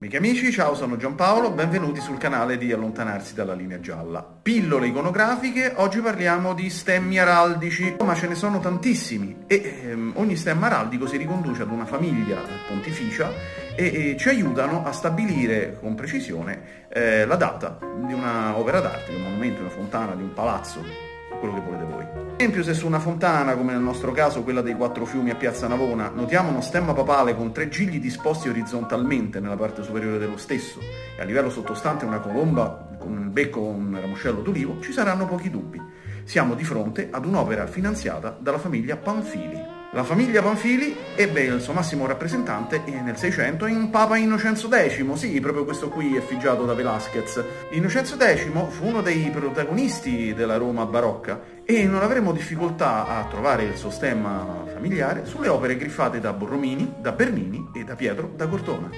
Amiche amici, ciao, sono Giampaolo, benvenuti sul canale di Allontanarsi dalla linea gialla. Pillole iconografiche, oggi parliamo di stemmi araldici, ma ce ne sono tantissimi e ehm, ogni stemma araldico si riconduce ad una famiglia pontificia e, e ci aiutano a stabilire con precisione eh, la data di un'opera d'arte, di un monumento, di una fontana, di un palazzo, quello che volete voi. Ad esempio se su una fontana, come nel nostro caso quella dei quattro fiumi a Piazza Navona, notiamo uno stemma papale con tre gigli disposti orizzontalmente nella parte superiore dello stesso e a livello sottostante una colomba con il becco un ramoscello d'olivo, ci saranno pochi dubbi. Siamo di fronte ad un'opera finanziata dalla famiglia Panfili. La famiglia Panfili ebbe il suo massimo rappresentante nel Seicento in Papa Innocenzo X, sì, proprio questo qui effiggiato da Velázquez. Innocenzo X fu uno dei protagonisti della Roma barocca e non avremo difficoltà a trovare il suo stemma familiare sulle opere griffate da Borromini, da Bernini e da Pietro da Cortona.